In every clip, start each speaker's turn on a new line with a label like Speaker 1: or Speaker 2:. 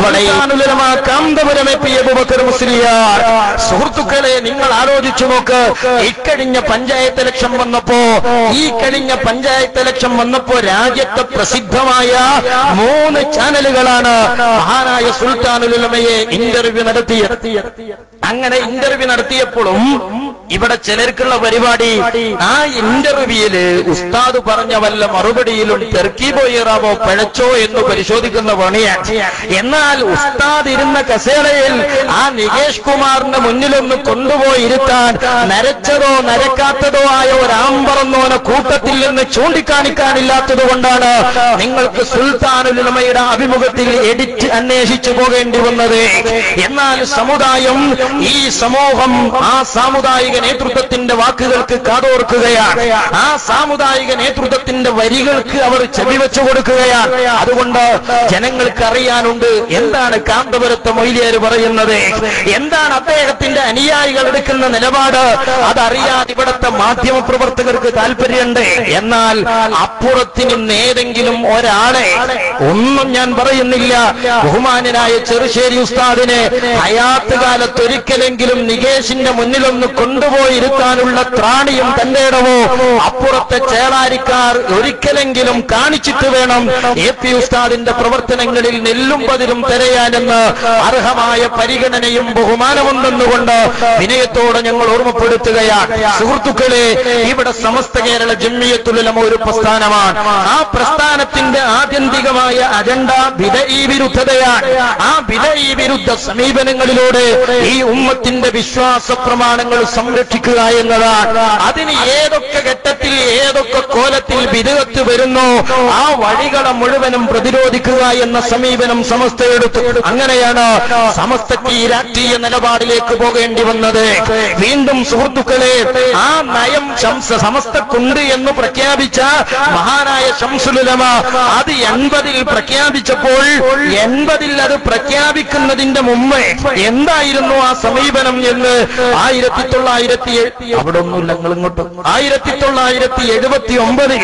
Speaker 1: അവിടെ സുഹൃത്തുക്കളെ നിങ്ങൾ ആലോചിച്ചു നോക്ക്. ഇക്കഴിഞ്ഞ പഞ്ചായത്ത് ഇലക്ഷൻ വന്നപ്പോ ഈ കഴിഞ്ഞ പഞ്ചായത്ത് ഇലക്ഷൻ വന്നപ്പോ രാജ്യത്തെ പ്രസിദ്ധമായ മൂന്ന് ചാനലുകളാണ് മഹാനായ സുൽത്താനുലമയെ ഇന്റർവ്യൂ നടത്തിയ അങ്ങനെ ഇന്റർവ്യൂ നടത്തിയപ്പോഴും ഇവിടെ ചിലർക്കുള്ള പരിപാടി ആ ഇന്റർവ്യൂയിൽ ഉസ്താദ് പറഞ്ഞ വല്ല മറുപടിയിലും തെർക്കി പോയിറാവോ പിഴച്ചോ എന്ന് പരിശോധിക്കുന്ന പണിയാണ്. എന്നാൽ ഉസ്താദ് ഇരുന്ന കസേരയിൽ ആ നികേഷ് കുമാറിന്റെ മുന്നിലൊന്ന് കൊണ്ടുപോയി ഇരുത്താൻ നരച്ചതോ നരക്കാത്തതോ ആയ ഒരാമ്പറന്നോനെ കൂട്ടത്തിൽ നിന്ന് ചൂണ്ടിക്കാണിക്കാനില്ലാത്തത് കൊണ്ടാണ് നിങ്ങൾക്ക് സുൽത്താനുലമയുടെ അഭിമുഖത്തിൽ എഡിറ്റ് അന്വേഷിച്ചു പോകേണ്ടി വന്നത്. എന്നാൽ സമുദായം ഈ സമൂഹം ആ സാമുദായിക നേതൃത്വത്തിന്റെ വാക്കുകൾക്ക് കാതോർക്കുകയാണ്. ആ സാമുദായിക നേതൃത്വത്തിന്റെ വരികൾക്ക് അവർ ചെവിവെച്ചു കൊടുക്കുകയാണ്. അതുകൊണ്ട് ജനങ്ങൾക്ക് അറിയാനുണ്ട് എന്താണ് കാന്തപുരത്ത് മൊയ്ലിയർ പറയുന്നത്? എന്താണ് അദ്ദേഹത്തിന്റെ അനുയായികൾ എടുക്കുന്ന നിലപാട്? അതറിയാൻ ഇവിടുത്തെ മാധ്യമ പ്രവർത്തകർക്ക് താല്പര്യമുണ്ട്. എന്നാൽ അപ്പുറത്തിനും ഏതെങ്കിലും ഒരാളെ ഒന്നും ഞാൻ പറയുന്നില്ല. ബഹുമാനനായ ചെറുശ്ശേരി ഉസ്താദിനെ ഹയാത്ത് കാലത്ത് ഒരിക്കലെങ്കിലും നികേഷിന്റെ മുന്നിലൊന്ന് കൊണ്ടുപോയി ഇരുത്താനുള്ള ത്രാണിയും തന്റെ ഇടവോ? അപ്പുറത്തെ ചേളാരിക്കാർ ഒരിക്കലെങ്കിലും കാണിച്ചിട്ട് വേണം. എ പി ഉസ്താദിന്റെ പ്രവർത്തനങ്ങളിൽ നെല്ലും പതിരും തിരയാനെന്ന് അർഹമായ പരിഗണനയും ബഹുമാനമുണ്ടെന്നുകൊണ്ട് വിനയത്തോടെ ഞങ്ങൾ ഓർമ്മപ്പെടുത്തുകയാണ്. സുഹൃത്തുക്കളെ ഇവിടെ സമസ്ത കേരള ജമ്മിയത്തുലമ ഒരു പ്രസ്ഥാനമാണ്. ആ പ്രസ്ഥാനത്തിന്റെ ആത്യന്തികമായ അജണ്ട വിധഈ വിരുദ്ധതയാണ്. ആ വിധഈ വിരുദ്ധ സമീപനങ്ങളിലൂടെ ഈ ഉമ്മത്തിന്റെ വിശ്വാസ പ്രമാണങ്ങൾ സംരക്ഷിക്കുക എന്നതാണ്. അതിന് ഏതൊക്കെ ഘട്ടത്തിൽ ഏതൊക്കെ കോലത്തിൽ വിധകത്ത് വരുന്നു. ആ വഴികളെ മുഴുവനും പ്രതിരോധിക്കുക എന്ന സമീപനം സമസ്ത എടുത്തു അങ്ങനെയാണ് സമസ്തയ്ക്ക് രാഷ്ട്രീയ നിലപാടിലേക്ക് പോകേണ്ടി വന്നത്. വീണ്ടും സുഹൃത്തുക്കളെ ആ നയം ശംസ സമസ്തക്കുണ്ട് എന്ന് പ്രഖ്യാപിച്ച മഹാനായ ശംസുലമ അത് എൺപതിൽ പ്രഖ്യാപിച്ചപ്പോൾ എൺപതിൽ അത് പ്രഖ്യാപിക്കുന്നതിന്റെ മുമ്പ് എന്തായിരുന്നു ആ സമീപനം എന്ന് ആയിരത്തി തൊള്ളായിരത്തി അവിടെ ഒന്നുമില്ല ഇങ്ങോട്ട് ആയിരത്തി തൊള്ളായിരത്തി എഴുപത്തി ഒമ്പതിൽ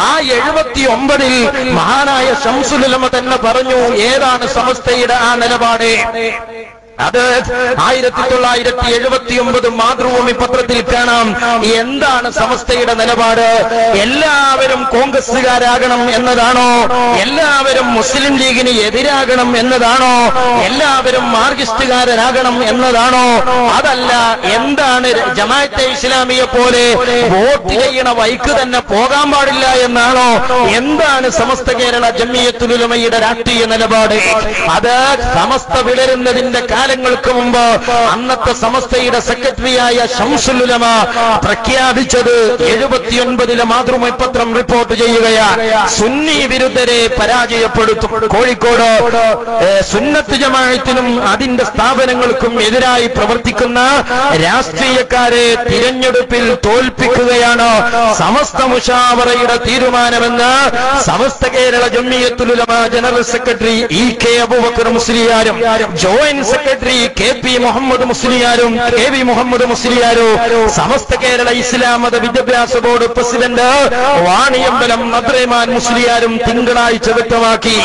Speaker 1: ആ എഴുപത്തി ഒമ്പതിൽ മഹാനായ ശംസുലമ തന്നെ പറഞ്ഞു ഏതാണ് സമസ്തയുടെ ആ നിലപാട്? അത് ആയിരത്തി തൊള്ളായിരത്തി എഴുപത്തി ഒമ്പത് മാതൃഭൂമി പത്രത്തിൽ കാണാം. എന്താണ് സമസ്തയുടെ നിലപാട്? എല്ലാവരും കോൺഗ്രസുകാരാകണം എന്നതാണോ? എല്ലാവരും മുസ്ലിം ലീഗിന് എതിരാകണം എന്നതാണോ? എല്ലാവരും മാർഗിസ്റ്റുകാരനാകണം എന്നതാണോ? അതല്ല എന്താണ് ജമാഅത്തെ ഇസ്ലാമിയെ പോലെ വോട്ട് ചെയ്യണ വൈക്ക് തന്നെ പോകാൻ പാടില്ല എന്നാണോ? എന്താണ് സമസ്ത കേരള ജമ്മിയത്തുലുമയുടെ രാഷ്ട്രീയ നിലപാട്? അത് സമസ്ത വിളരുന്നതിന്റെ കാലങ്ങൾക്ക് മുമ്പ് അന്നത്തെ സമസ്തയുടെ സെക്രട്ടറിയായ ഷംസുലുലമ പ്രഖ്യാപിച്ചത് എഴുപത്തിയൊൻപതിലെ മാതൃഭൂമി പത്രം റിപ്പോർട്ട് ചെയ്യുകയാണ് സുന്നി വിരുദ്ധരെ പരാജയപ്പെടുത്തും. കോഴിക്കോട് സുന്നത്ത് ജമാഅത്തിനും അതിന്റെ സ്ഥാപനങ്ങൾക്കും എതിരായി പ്രവർത്തിക്കുന്ന രാഷ്ട്രീയക്കാരെ തിരഞ്ഞെടുപ്പിൽ തോൽപ്പിക്കുകയാണ് സമസ്ത മുഷാവറയുടെ തീരുമാനമെന്ന് Samastha Kerala Jamiyyathul Ulama general secretary E K Aboobacker മുസ്ലിയാരും joint secretary K P Muhammad മുസ്ലിയാരും K V Muhammad മുസ്ലിയാരും സമസ്ത കേരള ഇസ്ലാം മത വിദ്യാഭ്യാസ ബോർഡ് പ്രസിഡന്റ് വാണിയമ്പലം നദ്രേമാൻ മുസ്ലിയാരും തിങ്കളാഴ്ച വ്യക്തമാക്കി.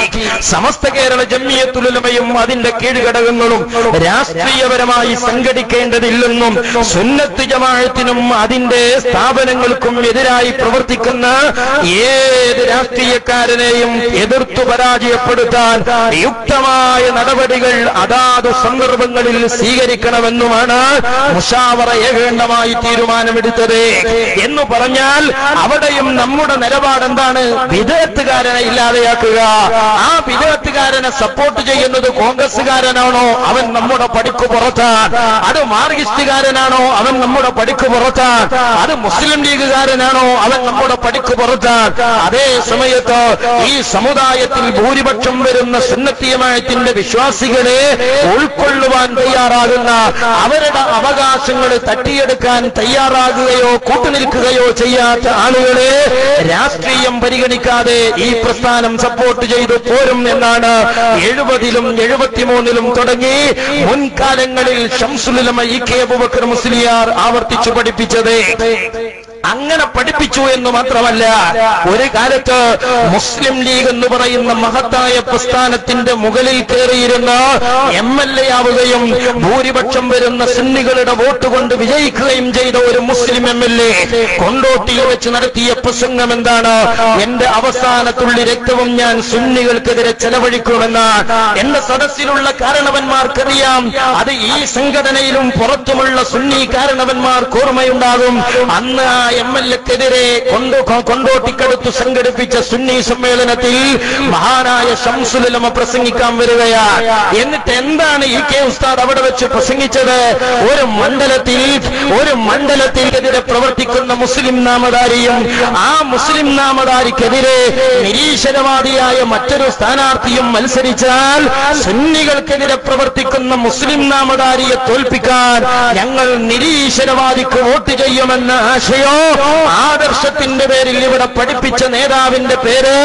Speaker 1: സമസ്ത കേരള ജമ്മിയത്തുലമയും അതിന്റെ കീഴ്ഘടകങ്ങളും രാഷ്ട്രീയപരമായി സംഘടിക്കേണ്ടതില്ലെന്നും സുന്നത്ത് ജമാഴത്തിനും അതിന്റെ സ്ഥാപനങ്ങൾക്കും എതിരായി പ്രവർത്തിക്കുന്ന ഏത് രാഷ്ട്രീയക്കാരനെയും എതിർത്തു പരാജയപ്പെടുത്താൻ യുക്തമായ നടപടികൾ അതാത് സന്ദർഭങ്ങളിൽ സ്വീകരിക്കണമെന്നുമാണ് മുഷാവറ ഏകണ്ഠമായി തീരുമാനമെടുത്തത്. എന്ന് പറഞ്ഞാൽ അവിടെയും നമ്മുടെ നിലപാട് എന്താണ്? വിധേയത്തുകാരനെ ഇല്ലാതെയാക്കുക. ആ വിധേയത്തുകാരനെ സപ്പോർട്ട് ചെയ്യുന്നത് കോൺഗ്രസുകാരനാണോ അവൻ നമ്മുടെ പടിക്ക് പുറത്താണ് അത് മാർഗിസ്റ്റുകാരനാണോ അവൻ നമ്മുടെ പടിക്ക് പുറത്താണ് അത് മുസ്ലിം ലീഗുകാരനാണോ? അവൻ നമ്മുടെ പടിക്ക് പുറത്താണ് അതേ സമയത്ത് ഈ സമുദായത്തിൽ ഭൂരിപക്ഷം വരുന്ന സുന്നത്തിയമായത്തിന്റെ വിശ്വാസികളെ ഉൾക്കൊള്ളുവാൻ തയ്യാറാകുന്ന അവരുടെ അവകാശങ്ങൾ തട്ടിയെടുക്കാൻ തയ്യാറാകുകയോ കൂട്ടുനിൽക്കുകയോ ചെയ്യാത്ത ആളുകളെ രാഷ്ട്രീയം പരിഗണിക്കാതെ ഈ പ്രസ്ഥാനം സപ്പോർട്ട് ചെയ്തു പോരും എന്നാണ് എഴുപതിലും എഴുപത്തിമൂന്നിലും തുടങ്ങി മുൻകാലങ്ങളിൽ ശംസുലമ ഇ കെ മുസ്ലിയാർ ആവർത്തിച്ചു പഠിപ്പിച്ചത്. അങ്ങനെ പഠിപ്പിച്ചു എന്ന് മാത്രമല്ല ഒരു കാലത്ത് മുസ്ലിം ലീഗ് എന്ന് പറയുന്ന മഹത്തായ പ്രസ്ഥാനത്തിന്റെ മുകളിൽ കയറിയിരുന്ന എം എൽ എ ആവുകയും ഭൂരിപക്ഷം വരുന്ന സുന്നികളുടെ വോട്ട് കൊണ്ട് വിജയിക്കുകയും ചെയ്ത ഒരു മുസ്ലിം എം എൽ എ കൊണ്ടോട്ടിയിൽ വെച്ച് നടത്തിയ പ്രസംഗം എന്താണ്? എന്റെ അവസാനത്തുള്ളി രക്തവും ഞാൻ സുന്നികൾക്കെതിരെ ചെലവഴിക്കുമെന്ന് എന്റെ സദസ്സിലുള്ള കാരണവന്മാർക്കറിയാം. അത് ഈ സംഘടനയിലും പുറത്തുമുള്ള സുന്നി കാരണവന്മാർക്ക് ഓർമ്മയുണ്ടാകും. അന്ന് ആ എം എൽ എക്കെതിരെ കൊണ്ടു കൊണ്ടോട്ടിക്കടുത്ത് സംഘടിപ്പിച്ച സുന്നി സമ്മേളനത്തിൽ മഹാനായ ശംസുലമ പ്രസംഗിക്കാൻ വരികയാണ് എന്നിട്ട് എന്താണ് ഇ കെ ഉസ്താദ് അവിടെ വെച്ച് പ്രസംഗിച്ചത്? ഒരു മണ്ഡലത്തിൽ ഒരു മണ്ഡലത്തിനെതിരെ പ്രവർത്തിക്കുന്ന മുസ്ലിം നാമധാരിയും ആ മുസ്ലിം നാമധാരിക്കെതിരെ നിരീശ്വരവാദിയായ മറ്റൊരു സ്ഥാനാർത്ഥിയും മത്സരിച്ചാൽ സുന്നികൾക്കെതിരെ പ്രവർത്തിക്കുന്ന മുസ്ലിം നാമധാരിയെ തോൽപ്പിക്കാൻ ഞങ്ങൾ നിരീശ്വരവാദിക്ക് വോട്ട് ചെയ്യുമെന്ന ആശയോ ആദർശത്തിന്റെ പേരിൽ ഇവിടെ പഠിപ്പിച്ച നേതാവിന്റെ പേര്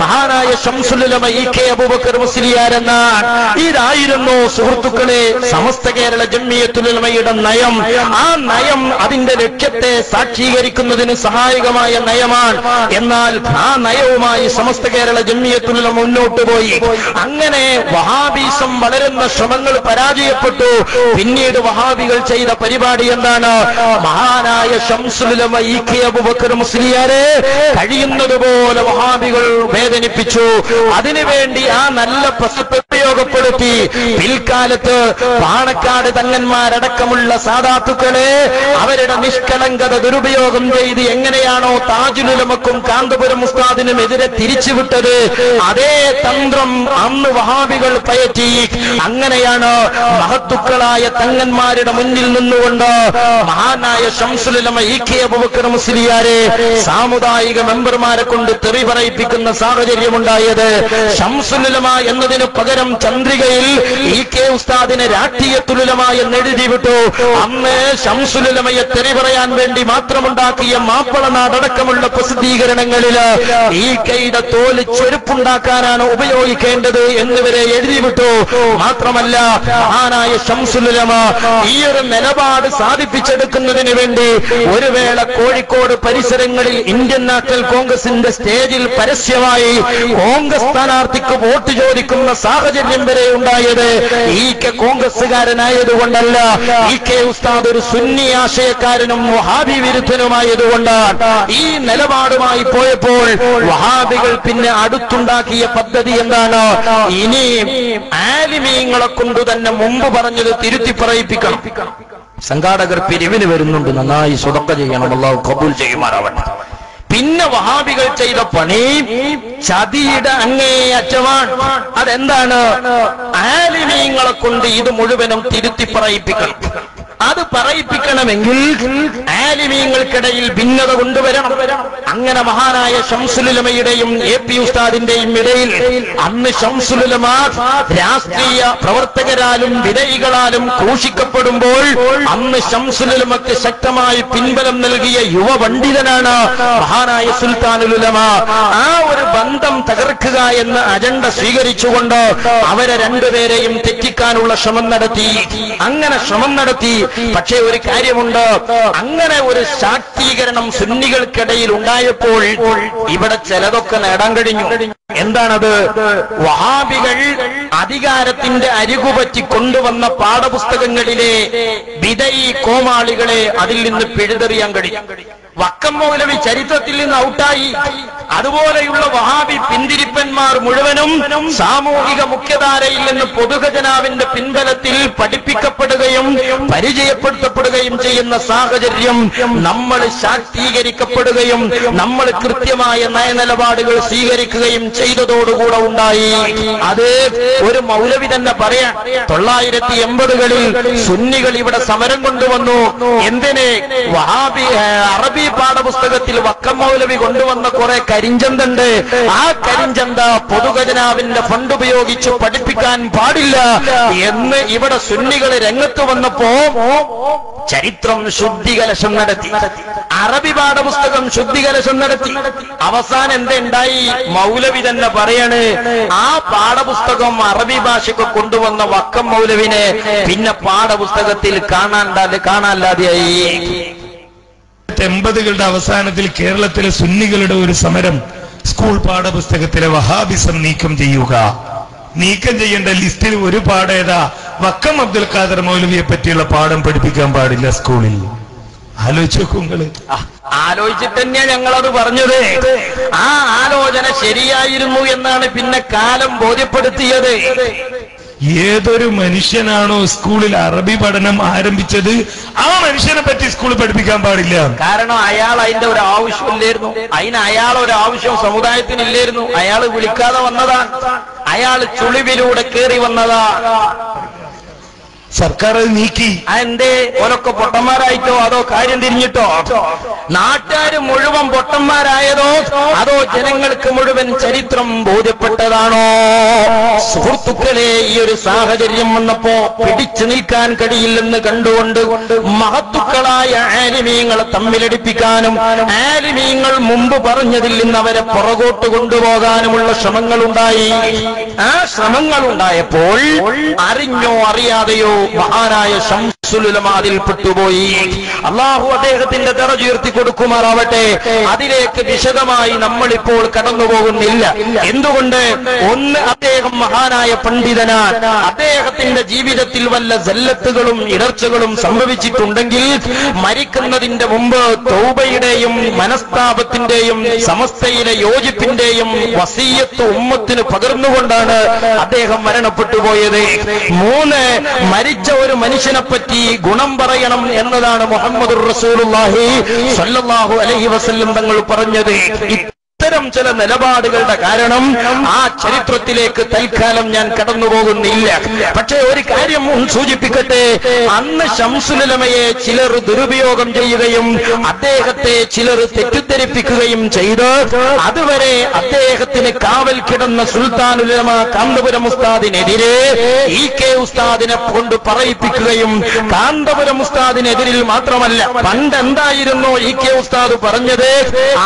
Speaker 1: മഹാനായ ഷംസുലുലമ ഇ കെ അബൂബക്കർ മുസ്ലിയാരെന്നാണ്. ഇതായിരുന്നു സുഹൃത്തുക്കളെ സമസ്ത കേരള ജമ്മിയത്തുലമയുടെ നയം. ആ നയം അതിന്റെ ലക്ഷ്യത്തെ സാക്ഷീകരിക്കുന്നതിന് സഹായകമായ നയമാണ്. എന്നാൽ ആ നയവുമായി സമസ്ത കേരള ജമ്മിയത്തുലമ മുന്നോട്ട് പോയി. അങ്ങനെ വഹാബീസം വളരുന്ന ശ്രമങ്ങൾ പരാജയപ്പെട്ടു. പിന്നീട് വഹാബികൾ ചെയ്ത പരിപാടി എന്താണ്? മഹാനായ ഷംസുലുലമ ഇ കെ അബൂബക്കർ മുസ്ലിയാരെ കഴിയുന്നതുപോലെ വഹാബികൾ വേദനിപ്പിച്ചു. അതിനുവേണ്ടി ആ നല്ല പ്രസക്തി ഉപയോഗപ്പെടുത്തി പിൽക്കാലത്ത് പാണക്കാട് തങ്ങന്മാരടക്കമുള്ള സാധാത്തുക്കളെ അവരുടെ നിഷ്കളങ്കത ദുരുപയോഗം ചെയ്ത് എങ്ങനെയാണോ താജുലുലമക്കും കാന്തപുരം ഉസ്താദിനും എതിരെ തിരിച്ചുവിട്ടത് അതേ തന്ത്രം അന്ന് വഹാബികൾ പയറ്റി. അങ്ങനെയാണ് മഹത്തുക്കളായ തങ്ങന്മാരുടെ മുന്നിൽ നിന്നുകൊണ്ട് മഹാനായ ഷംസുലമ ഇ കെ അബുബക്കർ മുസ്ലിയാരെ സാമുദായിക മെമ്പർമാരെ കൊണ്ട് തെറി പറയിപ്പിക്കുന്ന സാഹചര്യമുണ്ടായത്. ഷംസുലമ എന്നതിന് പകരം ചന്ദ്രികയിൽ ഇ കെ ഉസ്താദിനെ രാഷ്ട്രീയ എന്ന് എഴുതി വിട്ടു. അന്ന് ശംസുലുലമയെ തെറി പറയാൻ വേണ്ടി മാത്രമുണ്ടാക്കിയ മാപ്പിളനാടടക്കമുള്ള പ്രസിദ്ധീകരണങ്ങളിൽ ഈ കെയുടെ തോൽ ചെരുപ്പുണ്ടാക്കാനാണ് ഉപയോഗിക്കേണ്ടത് എന്നിവരെ എഴുതി വിട്ടു. മാത്രമല്ല മഹാനായ ശംസുലുലമ ഈ ഒരു നിലപാട് സാധിപ്പിച്ചെടുക്കുന്നതിന് വേണ്ടി ഒരു വേള കോഴിക്കോട് പരിസരങ്ങളിൽ ഇന്ത്യൻ നാഷണൽ കോൺഗ്രസിന്റെ സ്റ്റേജിൽ പരസ്യമായി കോൺഗ്രസ് സ്ഥാനാർത്ഥിക്ക് വോട്ട് ചോദിക്കുന്ന സാഹചര്യം വരെ ഉണ്ടായത് ഈ കെ കോൺഗ്രസ്സുകാരനായതുകൊണ്ടല്ല. ഈ കെ ഉസ്താദ് ഒരു സുന്നി ആശയക്കാരനും വഹാബി വിരുദ്ധനുമായതുകൊണ്ടാണ്. ഈ നിലപാടുമായി പോയപ്പോൾ വഹാബികൾ പിന്നെ അടുത്തുണ്ടാക്കിയ പദ്ധതി എന്താണ്? ഇനി ആലിമീങ്ങളെ കൊണ്ട് തന്നെ മുമ്പ് പറഞ്ഞത് തിരുത്തി പറയിപ്പിക്കണം. സംഘാടകർ പിരിവിന് വരുന്നുണ്ട്. നന്നായി സ്വതക്ക ചെയ്യണം. അള്ളാഹു കബൂൽ ചെയ്യുമാറാവട്ടെ. പിന്നെ വഹാബികൾ ചെയ്ത പണി ചതിയുടെ അങ്ങേ അറ്റമാണ്. അതെന്താണ്? ആലിമീങ്ങളെ കൊണ്ട് ഇത് മുഴുവനും തിരുത്തി പറയിപ്പിക്കണം. അത് പറയിപ്പിക്കണമെങ്കിൽ ആലിമീങ്ങൾക്കിടയിൽ ഭിന്നത കൊണ്ടുവരണം. അങ്ങനെ മഹാനായ ഷംസുലുലമയുടെയും എ പി ഉസ്താദിന്റെയും ഇടയിൽ അന്ന് ഷംസുലുലമ രാഷ്ട്രീയ പ്രവർത്തകരാലും വിധയികളാലും ക്രൂശിക്കപ്പെടുമ്പോൾ അന്ന് ഷംസുലുലമക്ക് ശക്തമായി പിൻബലം നൽകിയ യുവ പണ്ഡിതനാണ് മഹാനായ സുൽത്താനുലുലമ. ആ ഒരു ബന്ധം തകർക്കുക എന്ന അജണ്ട സ്വീകരിച്ചുകൊണ്ട് അവരെ രണ്ടുപേരെയും തെറ്റിക്കാനുള്ള ശ്രമം നടത്തി. അങ്ങനെ ശ്രമം നടത്തി പക്ഷേ ഒരു കാര്യമുണ്ട്. അങ്ങനെ ഒരു ശാക്തീകരണം സുന്നികൾക്കിടയിൽ ഉണ്ടായപ്പോൾ ഇവിടെ ചിലതൊക്കെ നേടാൻ കഴിഞ്ഞു. എന്താണത്? വഹാബികൾ അധികാരത്തിന്റെ അരികുപറ്റി കൊണ്ടുവന്ന പാഠപുസ്തകങ്ങളിലെ വിതയി കോമാളികളെ അതിൽ നിന്ന് പിഴുതെറിയാൻ കഴിയും. വക്കം മൗലവി ചരിത്രത്തിൽ നിന്ന് ഔട്ടായി. അതുപോലെയുള്ള വഹാബി പിന്തിരിപ്പന്മാർ മുഴുവനും സാമൂഹിക മുഖ്യധാരയിൽ നിന്ന് പൊതുഖജനാവിന്റെ പിൻബലത്തിൽ പഠിപ്പിക്കപ്പെടുകയും പരിചയപ്പെടുത്തപ്പെടുകയും ചെയ്യുന്ന സാഹചര്യം നമ്മൾ ശാക്തീകരിക്കപ്പെടുകയും നമ്മൾ കൃത്യമായ നയനിലപാടുകൾ സ്വീകരിക്കുകയും ചെയ്തതോടുകൂടെ ഉണ്ടായി. അത് ഒരു മൗലവി തന്നെ പറയാം തൊള്ളായിരത്തി എൺപതുകളിൽ സുന്നികൾ ഇവിടെ സമരം കൊണ്ടുവന്നു. എന്തിനെ? വഹാബി അറബി പാഠപുസ്തകത്തിൽ വക്കം മൗലവി കൊണ്ടുവന്ന കുറെ കരിഞ്ചന്തണ്ട്. ആ കരിഞ്ചന്ത പൊതുഖജനാവിന്റെ ഫണ്ട് ഉപയോഗിച്ച് പഠിപ്പിക്കാൻ പാടില്ല എന്ന് ഇവിടെ സുന്നികൾ രംഗത്ത് വന്നപ്പോ ചരിത്രം ശുദ്ധികലശം നടത്തി. അറബി പാഠപുസ്തകം ശുദ്ധികലശം നടത്തി. അവസാനം എന്തുണ്ടായി? മൗലവി തന്നെ പറയാണ് ആ പാഠപുസ്തകം അറബി ഭാഷയ്ക്ക് കൊണ്ടുവന്ന വക്കം മൗലവിനെ പിന്നെ പാഠപുസ്തകത്തിൽ കാണാണ്ടാതെ
Speaker 2: കാണാല്ലാതെയായി. എൺപതുകളുടെ അവസാനത്തിൽ കേരളത്തിലെ സുന്നികളുടെ ഒരു സമരം സ്കൂൾ പാഠപുസ്തകത്തിലെ വഹാബിസം നീക്കം ചെയ്യുക. നീക്കം ചെയ്യേണ്ട ലിസ്റ്റിൽ ഒരു പാഠം ഏതാ? വക്കം അബ്ദുൽ ഖാദർ മൗലവിയെ പറ്റിയുള്ള പാഠം പഠിപ്പിക്കാൻ പാടില്ല സ്കൂളിൽ. ആലോചിച്ചു
Speaker 1: ആലോചിച്ചിട്ട് തന്നെയാ ഞങ്ങളത് പറഞ്ഞത്. ആ ആലോചന ശരിയായിരുന്നു എന്നാണ് പിന്നെ കാലം ബോധ്യപ്പെടുത്തിയത്.
Speaker 2: ഏതൊരു മനുഷ്യനാണോ സ്കൂളിൽ അറബി പഠനം ആരംഭിച്ചത്? ആ മനുഷ്യനെ പറ്റി സ്കൂളിൽ പഠിപ്പിക്കാൻ പാടില്ല.
Speaker 1: കാരണം അയാൾ അതിന്റെ ഒരു ആവശ്യം ഇല്ലായിരുന്നു അതിന് അയാൾ ഒരു ആവശ്യം സമുദായത്തിനില്ലായിരുന്നു. അയാൾ വിളിക്കാതെ വന്നതാണ്. അയാൾ ചുളിവിലൂടെ കയറി വന്നതാ.
Speaker 2: സർക്കാർ അത് നീക്കി.
Speaker 1: എന്തേ ഓരൊക്കെ പൊട്ടന്മാരായിട്ടോ അതോ കാര്യം തിരിഞ്ഞിട്ടോ? നാട്ടുകാർ മുഴുവൻ പൊട്ടന്മാരായതോ അതോ ജനങ്ങൾക്ക് മുഴുവൻ ചരിത്രം ബോധ്യപ്പെട്ടതാണോ? സുഹൃത്തുക്കളെ ഈ ഒരു സാഹചര്യം വന്നപ്പോ പിടിച്ചു നിൽക്കാൻ കഴിയില്ലെന്ന് കണ്ടുകൊണ്ട് മഹത്തുക്കളായ ആലിമീങ്ങളെ തമ്മിലടിപ്പിക്കാനും ആലിമീങ്ങൾ മുമ്പ് പറഞ്ഞതിൽ നിന്ന് അവരെ പുറകോട്ട് കൊണ്ടുപോകാനുമുള്ള ശ്രമങ്ങളുണ്ടായി. ആ ശ്രമങ്ങളുണ്ടായപ്പോൾ അറിഞ്ഞോ അറിയാതെയോ മഹാനായ അതിൽ പെട്ടുപോയി അള്ളാഹു അദ്ദേഹത്തിന്റെ ദറജ ഉയർത്തി കൊടുക്കുമാറാവട്ടെ. അതിലേക്ക് വിശദമായി നമ്മളിപ്പോൾ കടന്നു പോകുന്നില്ല എന്തുകൊണ്ട്? ഒന്ന് അദ്ദേഹം മഹാനായ പണ്ഡിതനാൻ അദ്ദേഹത്തിന്റെ ജീവിതത്തിൽ വല്ല ജല്ലത്തുകളും ഇടർച്ചകളും സംഭവിച്ചിട്ടുണ്ടെങ്കിൽ മരിക്കുന്നതിന്റെ മുമ്പ് തൗബയുടെയും മനസ്താപത്തിന്റെയും സമസ്തയിലെ യോജിപ്പിന്റെയും വസീയത്ത് ഉമ്മത്തിന് പകർന്നുകൊണ്ടാണ് അദ്ദേഹം മരണപ്പെട്ടു പോയത് മൂന്ന് മരിച്ച ഒരു മനുഷ്യനെ പറ്റി ഗുണം പറയണം എന്നതാണ് മുഹമ്മദ് റസൂലുള്ളാഹി സ്വല്ലല്ലാഹു അലൈഹി വസല്ലം തങ്ങൾ പറഞ്ഞത്. ഇത്തരം ചില നിലപാടുകളുടെ കാരണം ആ ചരിത്രത്തിലേക്ക് തൽക്കാലം ഞാൻ കടന്നു പോകുന്നില്ല പക്ഷേ ഒരു കാര്യം സൂചിപ്പിക്കട്ടെ. അന്ന് ശംസുലമയെ ചിലർ ദുരുപയോഗം ചെയ്യുകയും അദ്ദേഹത്തെ ചിലർ തെറ്റിദ്ധരിപ്പിക്കുകയും ചെയ്ത് അതുവരെ അദ്ദേഹത്തിന് കാവൽ കിടന്ന സുൽത്താൻ ഉലമ കാന്തപുരം ഉസ്താദിനെതിരെ ഇ കെ ഉസ്താദിനെ കൊണ്ട് പറയിപ്പിക്കുകയും കാന്തപുരം ഉസ്താദിനെതിരിൽ മാത്രമല്ല പണ്ട് എന്തായിരുന്നു ഇ കെ ഉസ്താദ് പറഞ്ഞത്?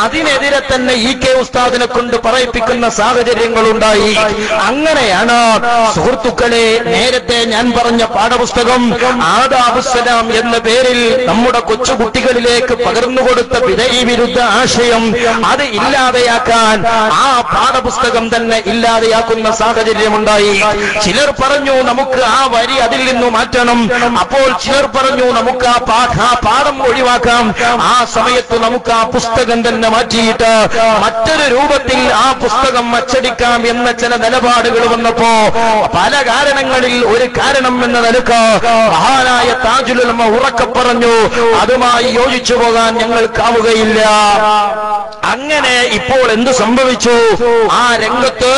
Speaker 1: അതിനെതിരെ തന്നെ ഇ കെ ഉസ്താദിനെ കൊണ്ട് പറയിപ്പിക്കുന്ന സാഹചര്യങ്ങൾ ഉണ്ടായി അങ്ങനെയാണ് സുഹൃത്തുക്കളെ നേരത്തെ ഞാൻ പറഞ്ഞ പാഠപുസ്തകം ആദാബുസലാം എന്ന പേരിൽ നമ്മുടെ കൊച്ചുകുട്ടികളിലേക്ക് പകർന്നുകൊടുത്ത വിധയി വിരുദ്ധ ആശയം അത് ഇല്ലാതെയാക്കാൻ ആ പാഠപുസ്തകം തന്നെ ഇല്ലാതെയാക്കുന്ന സാഹചര്യമുണ്ടായി. ചിലർ പറഞ്ഞു നമുക്ക് ആ വരി അതിൽ നിന്ന് മാറ്റണം. അപ്പോൾ ചിലർ പറഞ്ഞു നമുക്ക് ആ പാഠ ഒഴിവാക്കാം. ആ സമയത്ത് നമുക്ക് ആ പുസ്തകം തന്നെ മാറ്റിയിട്ട് മറ്റൊരു രൂപത്തിൽ ആ പുസ്തകം അച്ചടിക്കാം എന്ന ചില നിലപാടുകൾ വന്നപ്പോ പല കാരണങ്ങളിൽ ഒരു കാരണം എന്ന നിലയ്ക്ക് മഹാനായ താജുലുലമ ഉറക്കെ പറഞ്ഞു അതുമായി യോജിച്ചു പോകാൻ ഞങ്ങൾക്കാവുകയില്ല അങ്ങനെ ഇപ്പോൾ എന്ത് സംഭവിച്ചു? ആ രംഗത്ത്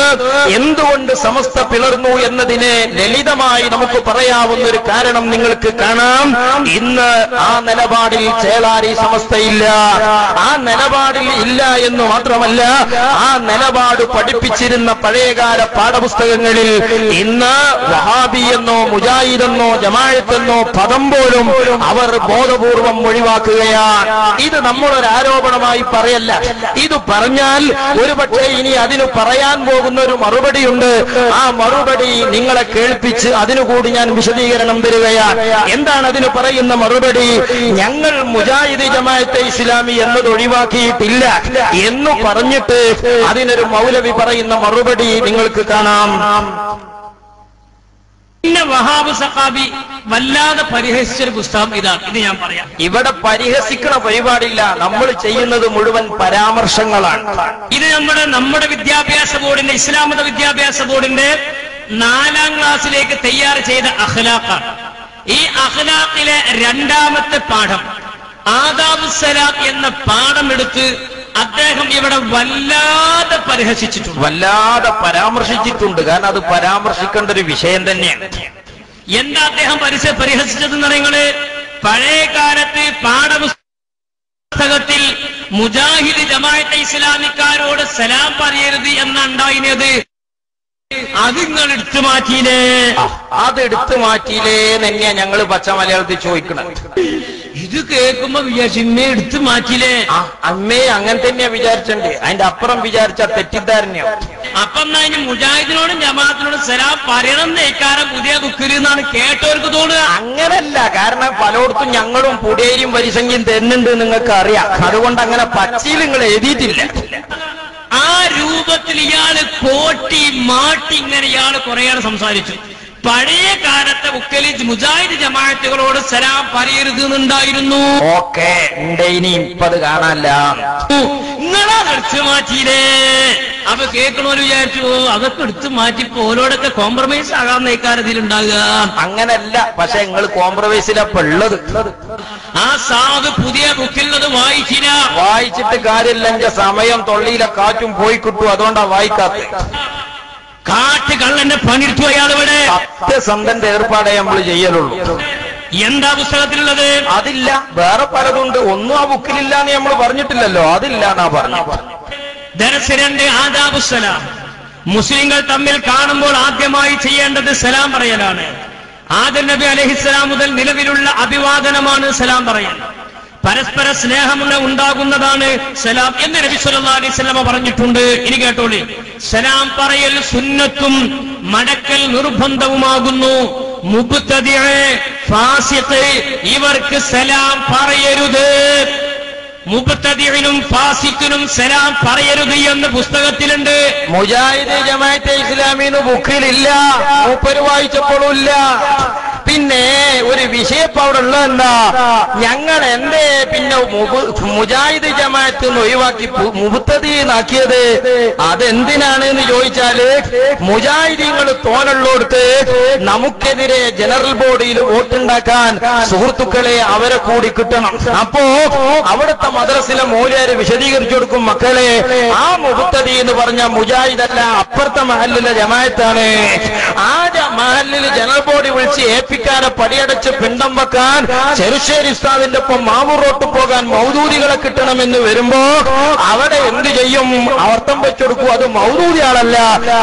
Speaker 1: എന്തുകൊണ്ട് സമസ്ത പിളർന്നു എന്നതിനെ ലളിതമായി നമുക്ക് പറയാവുന്ന ഒരു കാരണം നിങ്ങൾക്ക് കാണാം. ഇന്ന് ആ നിലപാടിൽ ചേളാരി സമസ്തയില്ല. ആ നിലപാടിൽ ഇല്ല എന്ന് മാത്രമല്ല ആ നിലപാട് പഠിപ്പിച്ചിരുന്ന പഴയകാല പാഠപുസ്തകങ്ങളിൽ ഇന്ന് വഹാബി എന്നോ മുജാഹിദെന്നോ ജമാഴത്തെന്നോ പദം പോലും അവർ ബോധപൂർവം ഒഴിവാക്കുകയാണ്. ഇത് നമ്മളൊരു ആരോപണമായി പറയല്ല. ഇത് പറഞ്ഞാൽ ഒരുപക്ഷെ ഇനി അതിന് പറയാൻ പോകുന്ന ഒരു മറുപടിയുണ്ട്. ആ മറുപടി നിങ്ങളെ കേൾപ്പിച്ച് അതിനുകൂടി ഞാൻ വിശദീകരണം തരികയാണ്. എന്താണ് അതിന് പറയുന്ന മറുപടി? ഞങ്ങൾ മുജാഹിദ് ജമാഅത്തെ ഇസ്ലാമി എന്നത് ഒഴിവാക്കിയിട്ടില്ല എന്ന് പറഞ്ഞിട്ട് അതിനൊരു മൗലവി പറയുന്ന മറുപടി നിങ്ങൾക്ക് കാണാം.
Speaker 3: പിന്നെ വഹാബ് സഖാബി വല്ലാതെ പരിഹസിച്ചൊരു പുസ്തകം ഇതാണ് ഇത് ഞാൻ പറയാം.
Speaker 1: ഇവിടെ പരിഹസിക്കണ പരിപാടില്ല നമ്മൾ ചെയ്യുന്നത് മുഴുവൻ പരാമർശങ്ങളാണ്.
Speaker 3: ഇത് നമ്മുടെ നമ്മുടെ വിദ്യാഭ്യാസ ബോർഡിന്റെ ഇസ്ലാമത വിദ്യാഭ്യാസ ബോർഡിന്റെ നാലാം ക്ലാസ്സിലേക്ക് തയ്യാർ ചെയ്ത അഖ്ലാഖാണ്. ഈ അഖ്ലാഖിലെ രണ്ടാമത്തെ പാഠം ആദാബ് ആദാബുസലാം എന്ന പാഠം എടുത്ത് അദ്ദേഹം ഇവിടെ വല്ലാതെ പരിഹസിച്ചിട്ടുണ്ട്.
Speaker 1: വല്ലാതെ പരാമർശിച്ചിട്ടുണ്ട്. കാരണം അത് പരാമർശിക്കേണ്ട ഒരു വിഷയം തന്നെയാണ്.
Speaker 3: എന്താ അദ്ദേഹം പരിസ പരിഹസിച്ചതെന്ന് നിങ്ങൾ? പഴയ കാലത്ത് പാഠപുസ്തകത്തിൽ മുജാഹിദ് ജമാഅത്തെ ഇസ്ലാമിക്കാരോട് സലാം പറയരുത് എന്നുണ്ടായിനത്. അത് നിങ്ങൾ എടുത്തു മാറ്റിയില്ലേ
Speaker 1: അത് എടുത്തു മാറ്റിയില്ലേ തന്നെയാ ഞങ്ങൾ പച്ച മലയാളത്തിൽ ചോദിക്കണം
Speaker 3: ഇത് കേൾക്കുമ്പോ വിചാരിച്ചു ഇന്നെ എടുത്തു
Speaker 1: മാറ്റിലേ അമ്മേ അങ്ങനെ തന്നെയാ വിചാരിച്ചണ്ട് അതിന്റെ അപ്പുറം വിചാരിച്ച തെറ്റിദ്ധാരണയോ?
Speaker 3: അപ്പൊ എന്നാ ഇനി മുജാഹിദിനോടും ജമാഅത്തിനോടും സലാം പറയണം നയിക്കാരം പുതിയ ബുക്കിൽ എന്നാണ് കേട്ടവർക്ക് തോന്നുക.
Speaker 1: അങ്ങനല്ല കാരണം പലയിടത്തും ഞങ്ങളും പുടേരിയും വരിസംഖ്യയും തരുന്നുണ്ട് നിങ്ങൾക്ക് അറിയാം അതുകൊണ്ട് അങ്ങനെ പച്ചയിൽ നിങ്ങൾ എഴുതിയിട്ടില്ല.
Speaker 3: ആ രൂപത്തിൽ ഇയാൾ കോട്ടി മാട്ടി ഇങ്ങനെ ഇയാൾ കുറേയേറെ സംസാരിച്ചു. പഴയ കാലത്തെ മുക്കലിജ് മുജാഹിദ് ജമാഅത്തുകളോട് സലാം പറയരുത് എന്നുണ്ടായിരുന്നു
Speaker 1: ഓക്കെ ഇനി ഇപ്പത് കാണാനല്ല. കാണാല്ല
Speaker 3: നിങ്ങളാ എടുത്തു മാറ്റിയില്ലേ? അപ്പൊ കേൾക്കണോര് വിചാരിച്ചു "ഓ, അതൊക്കെ എടുത്തു മാറ്റിപ്പോ ഓരോടൊക്കെ കോംപ്രമൈസ് ആകാൻ നയിക്കാരതിലുണ്ടാകുക
Speaker 1: അങ്ങനല്ല പക്ഷെ നിങ്ങൾ കോംപ്രമൈസിലപ്പൊ ഉള്ളത്
Speaker 3: ആ സാധു പുതിയ ബുക്കിൽ നിന്ന് വായിച്ചില്ല
Speaker 1: വായിച്ചിട്ട് കാര്യമില്ല എന്റെ സമയം തൊള്ളിയിലെ കാറ്റും പോയി കിട്ടും അതുകൊണ്ടാ വായിക്കാത്ത.
Speaker 3: കാട്ട് കള്ളന്റെ പണിയെടുത്തു അയാൾ ഇവിടെ.
Speaker 1: സത്യസന്ധന്റെ ഏർപ്പാടേ നമ്മൾ ചെയ്യലുള്ളൂ.
Speaker 3: എന്താ പുസ്തകത്തിലുള്ളത്?
Speaker 1: അതില്ല. വേറെ പലതുണ്ട്. ഒന്നും ആ ബുക്കിലില്ല എന്ന് നമ്മൾ പറഞ്ഞിട്ടില്ലല്ലോ. അതില്ല എന്നാ പറഞ്ഞ
Speaker 3: ദരസരന്റെ ആദാബു സലാം മുസ്ലിങ്ങൾ തമ്മിൽ കാണുമ്പോൾ ആദ്യമായി ചെയ്യേണ്ടത് സലാം പറയലാണ്. ആദം നബി അലഹിസ്സലാം മുതൽ നിലവിലുള്ള അഭിവാദനമാണ് സലാം പറയൽ. പരസ്പര സ്നേഹമുള്ള ഉണ്ടാകുന്നതാണ് സലാം എന്ന് നബി സല്ലാ അലൈഹി വസല്ലമ പറഞ്ഞിട്ടുണ്ട്. ഇനി കേട്ടോളി. സലാം പറയൽ സുന്നത്തും മടക്കൽ നിർബന്ധവുമാകുന്നു. ഇവർക്ക് സലാം പറയരുത്. മുബത്തതിനും ഫാസിക്കിനും സലാം പറയരുത് എന്ന് പുസ്തകത്തിലുണ്ട്.
Speaker 1: മുജാഹിദ് ജമാഅത്തെ ഇസ്ലാമിന് ബുക്കിലില്ല. മൂപ്പര് വായിച്ചപ്പോഴും ഇല്ല. പിന്നെ ഒരു വിഷയപ്പ് അവിടെ ഉള്ളതെന്താ ഞങ്ങൾ എന്തേ പിന്നെ മുജാഹിദ് ജമാഅത്ത് ഒഴിവാക്കി മുബത്തതീനാക്കിയത് അതെന്തിനാണ് എന്ന് ചോദിച്ചാൽ മുജാഹിദീങ്ങൾ തോനുള്ളോടത്ത് നമുക്കെതിരെ ജനറൽ ബോഡിയിൽ വോട്ടുണ്ടാക്കാൻ സുഹൃത്തുക്കളെ അവരെ കൂടി കിട്ടണം. അപ്പോ അവിടുത്തെ മദ്രസിലെ മൂലയാര് വിശദീകരിച്ചു കൊടുക്കും മക്കളെ ആ മുഹത്തതി എന്ന് പറഞ്ഞ മുജാഹിദല്ല അപ്പുറത്തെ മഹലിലെ ജമാഅത്താണ്. ആ മഹലിൽ ജനറൽ ബോഡി വിളിച്ച് ഏൽപ്പിക്കാനെ പടിയടച്ച് പിണ്ടം വെക്കാൻ ചെറുശ്ശേരി ഉസ്താദിന്റെ ഒപ്പം മാവൂർ റോട്ട് പോകാൻ മൗദൂദികളെ കിട്ടണമെന്ന് വരുമ്പോ അവിടെ എന്ത് ചെയ്യും? അർത്ഥം വെച്ചെടുക്കും. അത് മൗദൂദിയാളല്ല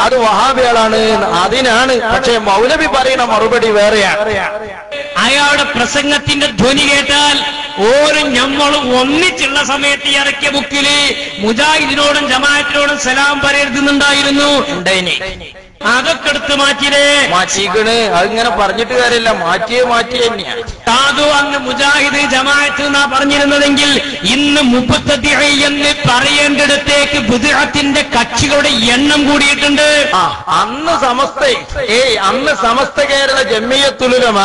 Speaker 1: അത് വഹാബിയാളാണ് അതിനാണ്. പക്ഷേ മൗലവി പറയുന്ന മറുപടി വേറെയാണ്.
Speaker 3: അയാളുടെ പ്രസംഗത്തിന്റെ ധ്വനി കേട്ടാൽ ഓരോ ഞമ്മളും ഒന്നിച്ചുള്ള സമയത്ത് ഇറക്കിയ ബുക്കിൽ മുജാഹിദിനോടും ജമാഅത്തിനോടും സലാം പറയരുതെന്നുണ്ടായിരുന്നു. അതൊക്കെ എടുത്ത് മാറ്റിയേ
Speaker 1: മാറ്റിക്കണ്. അതിങ്ങനെ പറഞ്ഞിട്ട് കാര്യമില്ല. മാറ്റിയേ മാറ്റി തന്നെയാ.
Speaker 3: സാധു അന്ന് മുജാഹിദ് ജമാഅത്ത് എന്നാ പറഞ്ഞിരുന്നതെങ്കിൽ ഇന്ന് മുപ്പത്തതി എന്ന് പറയേണ്ടിടത്തേക്ക് ബുദ്ധിഹത്തിന്റെ കക്ഷികളുടെ എണ്ണം കൂടിയിട്ടുണ്ട്.
Speaker 1: ആ അന്ന് സമസ്ത ഏയ് അന്ന് സമസ്ത കേരള ജമ്മിയത്തുലുലമ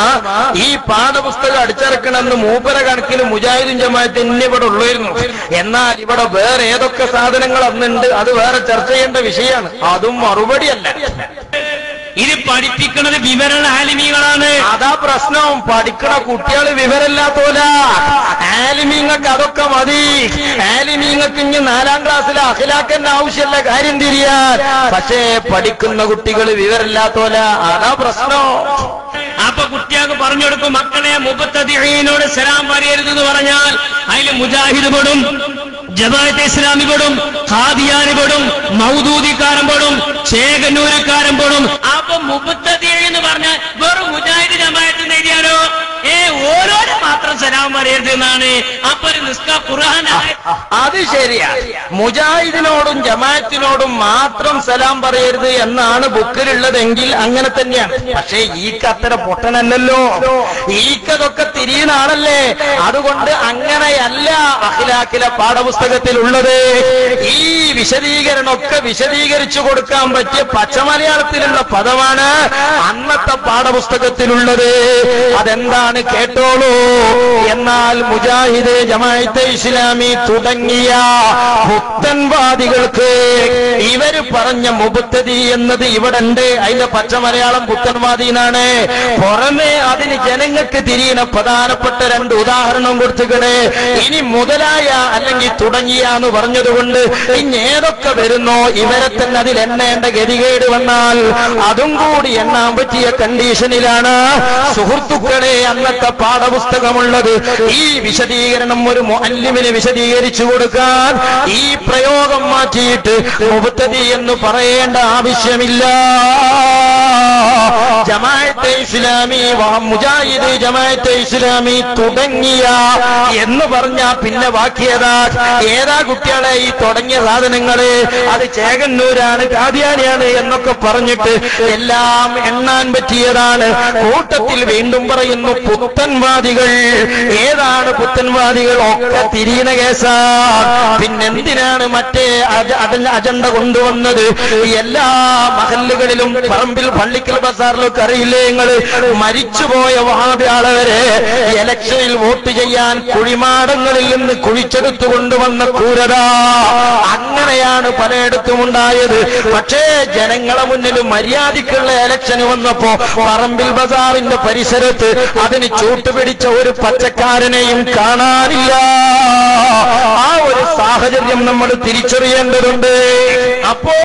Speaker 1: ഈ പാഠപുസ്തകം അടിച്ചിറക്കണമെന്ന് മൂപ്പര കണക്കിന് മുജാഹിദും ജമാഅത്ത് തന്നെ ഇവിടെ ഉള്ളായിരുന്നു. എന്നാൽ ഇവിടെ വേറെ ഏതൊക്കെ സാധനങ്ങൾ അന്നുണ്ട്? അത് വേറെ ചർച്ച ചെയ്യേണ്ട വിഷയമാണ്. അതും മറുപടിയല്ല.
Speaker 3: ഇത് പഠിപ്പിക്കുന്നത് വിവരണ ആലിമികളാണ്
Speaker 1: അതാ പ്രശ്നം. പഠിക്കണ കുട്ടികൾ വിവരമില്ലാത്തോല. ആലിമീങ്ങൾക്ക് അതൊക്കെ മതി. ആലിമീങ്ങൾക്ക് ഇനി നാലാം ക്ലാസ്സിൽ അഖിലാക്കന്റെ ആവശ്യമല്ല കാര്യം തിരിയാൻ. പക്ഷേ പഠിക്കുന്ന കുട്ടികൾ വിവരമില്ലാത്തോല. അതാ പ്രശ്നം.
Speaker 3: അപ്പൊ കുട്ടിയാക്ക് പറഞ്ഞു കൊടുക്കും മക്കളെ മുപ്പത്തതിനോട് സലാം പറയരുത് എന്ന് പറഞ്ഞാൽ അതിൽ മുജാഹിദ് പെടും ജമാഅത്തെ ഇസ്ലാമി പെടും ഖാദിയാനി പെടും മൗദൂദിക്കാരൻ പെടും ചേകന്നൂരക്കാരൻ പെടും അപ്പൊ മുപ്പത്തതി എന്ന് പറഞ്ഞാൽ വെറും മുജാഹിദ് ജമായത്ത് നേടിയാലോ ഏ ഓരോരെ മാത്രം സലാം പറയരുത് എന്നാണ്. അപ്പൊ
Speaker 1: അത് ശരിയാ. മുജാഹിദിനോടും ജമാഅത്തിനോടും മാത്രം സലാം പറയരുത് എന്നാണ് ബുക്കിലുള്ളതെങ്കിൽ അങ്ങനെ തന്നെയാണ്. പക്ഷേ ഈക്ക് അത്ര പൊട്ടനല്ലല്ലോ. ഈക്കതൊക്കെ തിരിയുന്ന ആളല്ലേ? അതുകൊണ്ട് അങ്ങനെയല്ല അഖിലാക്കിലെ പാഠപുസ്തകത്തിൽ ഉള്ളത് ഈ വിശദീകരണമൊക്കെ വിശദീകരിച്ചു കൊടുക്കാൻ പറ്റിയ പച്ചമലയാളത്തിലുള്ള പദമാണ് അന്നത്തെ പാഠപുസ്തകത്തിലുള്ളത്. അതെന്താണ് കേട്ടോളൂ. എന്നാൽ മുജാഹിദ് ജമാഅത്തെ ഇസ്ലാമി തുടങ്ങിയ പുത്തൻവാദികൾക്ക് ഇവർ പറഞ്ഞ മുബത്തതി എന്നത് ഇവിടെ ഉണ്ട് അതിന്റെ പച്ച മലയാളം പുത്തൻവാദിനാണ് പുറമെ അതിന് ജനങ്ങൾക്ക് തിരിയുന്ന പ്രധാനപ്പെട്ട രണ്ട് ഉദാഹരണം കൊടുത്തുകളെ ഇനി മുതലായ അല്ലെങ്കിൽ തുടങ്ങിയ എന്ന് പറഞ്ഞതുകൊണ്ട് ഇനി ഏതൊക്കെ വരുന്നോ ഇവരെ തന്നെ അതിൽ എണ്ണേണ്ട ഗതികേട് വന്നാൽ അതും കൂടി എണ്ണാൻ പറ്റിയ കണ്ടീഷനിലാണ് സുഹൃത്തുക്കളെ അന്നത്തെ പാഠപുസ്തകമുള്ളത് ഈ വിശദീകരണം ഒരു മുഅല്ലിമിന് വിശദീകരിച്ചു കൊടുക്കാൻ ഈ പ്രയോഗം മാറ്റിയിട്ട് മുബത്തതി എന്ന് പറയേണ്ട ആവശ്യമില്ല. ജമാഅത്തെ ഇസ്ലാമി മുജാഹിദ് ജമാഅത്തെ ഇസ്ലാമി തുടങ്ങിയ എന്ന് പറഞ്ഞ പിന്നെ ബാക്കിയതാ ഏതാ? കുട്ടികളെ ഈ തുടങ്ങിയ സാധനങ്ങൾ? അത് ചേകന്നൂരാണ് കാദ്യാനിയാണ് എന്നൊക്കെ പറഞ്ഞിട്ട് എല്ലാം എണ്ണാൻ പറ്റിയതാണ്. കൂട്ടത്തിൽ വീണ്ടും പറയുന്നു പുത്തൻവാദികൾ. ഏതാണ് പുത്തൻവാദികൾ? ഒക്കെ തിരിയുന്ന കേസാ പിന്നെന്തിനാണ് മറ്റേ അജ- അജണ്ട കൊണ്ടുവന്നത്? എല്ലാ മഹല്ലുകളിലും പറമ്പിൽ പള്ളിക്കൽ ബസാറിലൊക്കെ അറിയില്ലേ നിങ്ങൾ മരിച്ചുപോയ വഹാബിയാളവരെ ഇലക്ഷനിൽ വോട്ട് ചെയ്യാൻ കുഴിമാടങ്ങളിൽ നിന്ന് കുഴിച്ചെടുത്തു കൊണ്ടുവന്ന ക്രൂരത. അങ്ങനെയാണ് പലയിടത്തും ഉണ്ടായത്. പക്ഷേ ജനങ്ങളെ മുന്നിൽ മര്യാദക്കുള്ള ഇലക്ഷന് വന്നപ്പോ പറമ്പിൽ ബസാറിന്റെ പരിസരത്ത് അതിന് ചൂട്ടുപിടിച്ച ഒരു പച്ചക്കാരനെയും കാണാനില്ല. ആ ഒരു സാഹചര്യം നമ്മൾ തിരിച്ചറിയേണ്ടതുണ്ട്. അപ്പോ